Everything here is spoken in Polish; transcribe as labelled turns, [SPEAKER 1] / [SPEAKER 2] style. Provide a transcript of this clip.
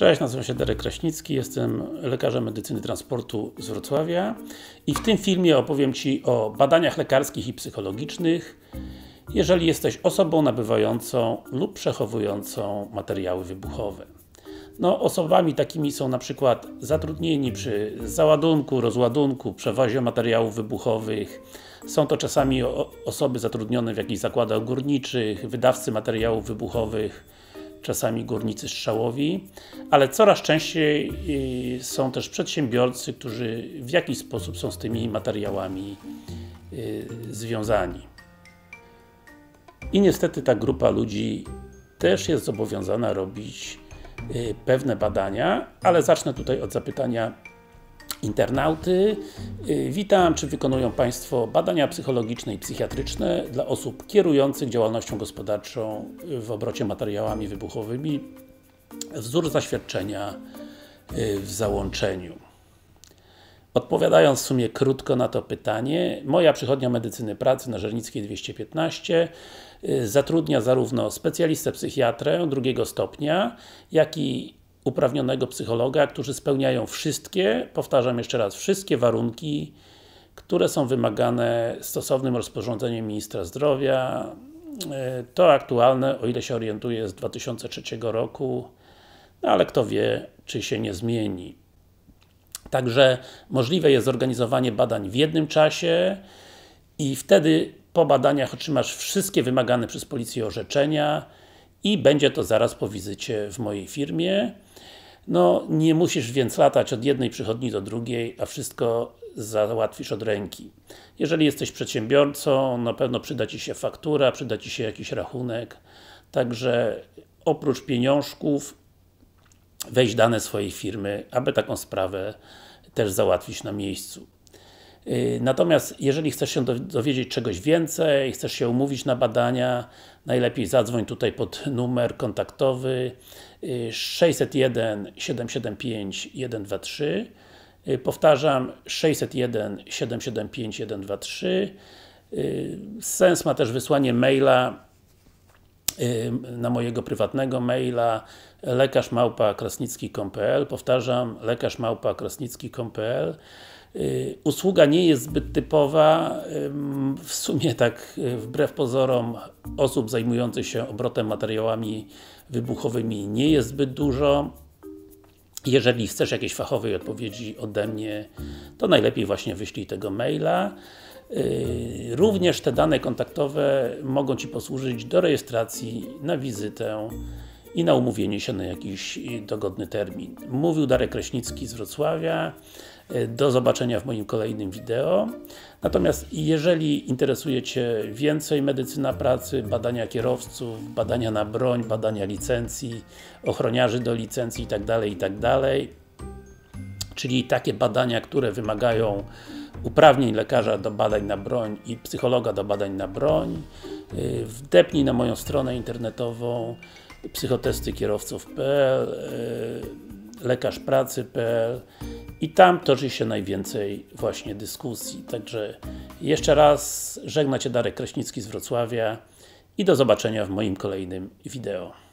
[SPEAKER 1] Cześć, nazywam się Darek Kraśnicki, jestem lekarzem medycyny transportu z Wrocławia i w tym filmie opowiem Ci o badaniach lekarskich i psychologicznych. Jeżeli jesteś osobą nabywającą lub przechowującą materiały wybuchowe. No, osobami takimi są na przykład zatrudnieni przy załadunku, rozładunku, przewozie materiałów wybuchowych, są to czasami osoby zatrudnione w jakichś zakładach górniczych, wydawcy materiałów wybuchowych, czasami górnicy strzałowi, ale coraz częściej y, są też przedsiębiorcy, którzy w jakiś sposób są z tymi materiałami y, związani. I niestety ta grupa ludzi też jest zobowiązana robić y, pewne badania, ale zacznę tutaj od zapytania internauty. Y, witam, czy wykonują Państwo badania psychologiczne i psychiatryczne dla osób kierujących działalnością gospodarczą w obrocie materiałami wybuchowymi? Wzór zaświadczenia y, w załączeniu. Odpowiadając w sumie krótko na to pytanie, moja przychodnia medycyny pracy na Żernickiej 215 y, zatrudnia zarówno specjalistę psychiatrę drugiego stopnia, jak i uprawnionego psychologa, którzy spełniają wszystkie, powtarzam jeszcze raz, wszystkie warunki, które są wymagane stosownym rozporządzeniem Ministra Zdrowia. E, to aktualne, o ile się orientuję, z 2003 roku, no ale kto wie, czy się nie zmieni. Także możliwe jest zorganizowanie badań w jednym czasie i wtedy po badaniach otrzymasz wszystkie wymagane przez policję orzeczenia i będzie to zaraz po wizycie w mojej firmie. No, nie musisz więc latać od jednej przychodni do drugiej, a wszystko załatwisz od ręki. Jeżeli jesteś przedsiębiorcą, na pewno przyda Ci się faktura, przyda Ci się jakiś rachunek, także oprócz pieniążków weź dane swojej firmy, aby taką sprawę też załatwić na miejscu. Y, natomiast jeżeli chcesz się dowiedzieć czegoś więcej, chcesz się umówić na badania, najlepiej zadzwoń tutaj pod numer kontaktowy 601 775 123 Powtarzam 601 775 123 Sens ma też wysłanie maila na mojego prywatnego maila lekarzmałpa.krasnicki.pl Powtarzam, lekarzmałpa.krasnicki.pl Y, usługa nie jest zbyt typowa, w sumie tak y, wbrew pozorom osób zajmujących się obrotem materiałami wybuchowymi nie jest zbyt dużo. Jeżeli chcesz jakiejś fachowej odpowiedzi ode mnie, to najlepiej właśnie wyślij tego maila. Y, również te dane kontaktowe mogą Ci posłużyć do rejestracji na wizytę i na umówienie się na jakiś dogodny termin. Mówił Darek Kraśnicki z Wrocławia. Do zobaczenia w moim kolejnym wideo. Natomiast jeżeli interesuje Cię więcej medycyna pracy, badania kierowców, badania na broń, badania licencji, ochroniarzy do licencji itd., itd., czyli takie badania, które wymagają uprawnień lekarza do badań na broń i psychologa do badań na broń, y, wdepnij na moją stronę internetową psychotestykierowców.pl y, lekarzpracy.pl i tam toczy się najwięcej właśnie dyskusji. Także jeszcze raz żegna Cię Darek Kraśnicki z Wrocławia i do zobaczenia w moim kolejnym wideo.